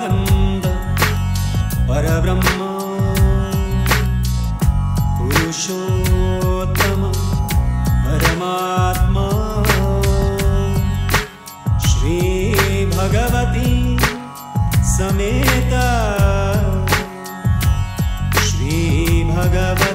नन्द परब्रह्मा पुरुषोत्तम परमात्मा श्रीभगवती समेता श्रीभगवती